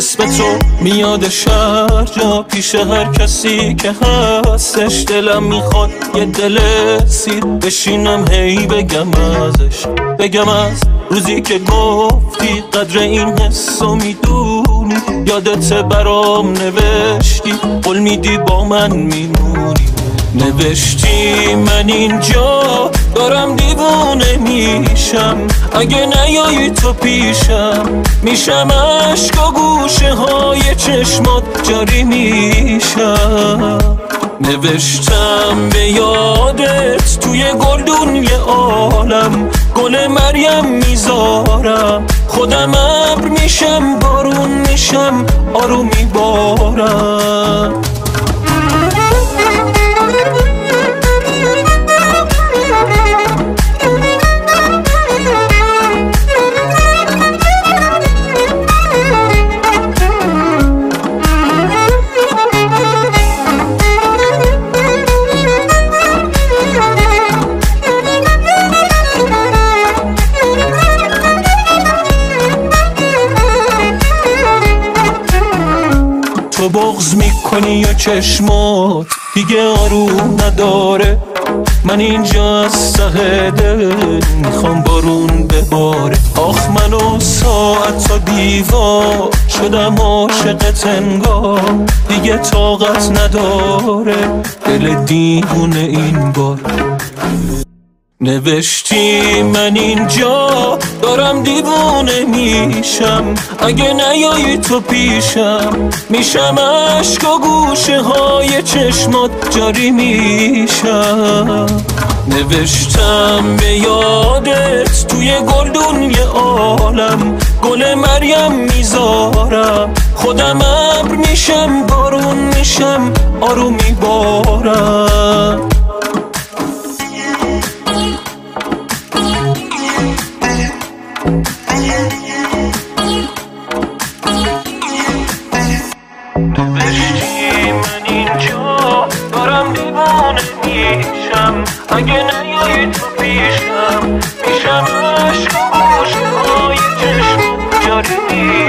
اسم تو میاد شهر جا پیش هر کسی که هستش. دلم می‌خواد یه دل سیر بشینم هی بگم ازش بگم از روزی که گفتی قدر این حسو می‌دونی. یادت برام نوشتی قول میدی با من میمونی. نوشتی من اینجا دارم دیوونه میشم. اگه نیایی تو پیشم میشم عشق و گوشه های چشمات جاری میشم. نوشتم به یادت توی گلدون یه عالم گل مریم می‌ذارم. خودم ابر میشم بارون میشم آروم میبارم. تو بغز می‌کنی یا چشمات؟ دیگه آروم نداره. من اینجا از سه دل می‌خوام بارون بباره. آخ من و ساعت تا دیوار شدم عاشق انگار. دیگه طاقت نداره. دل دیوونه این بار. نوشتی من اینجا دارم دیوونه میشم. اگه نیایی تو پیشم میشم عشق و گوشه های چشمات جاری میشم. نوشتم به یادت توی گلدون یه عالم گل مریم می‌ذارم. خودم ابر میشم بارون میشم آروم میبارم. بشتی من اینجا دارم دیوانه میشم. اگه نیایی تو پیشم میشم عشق و گوشه های چشم. جاری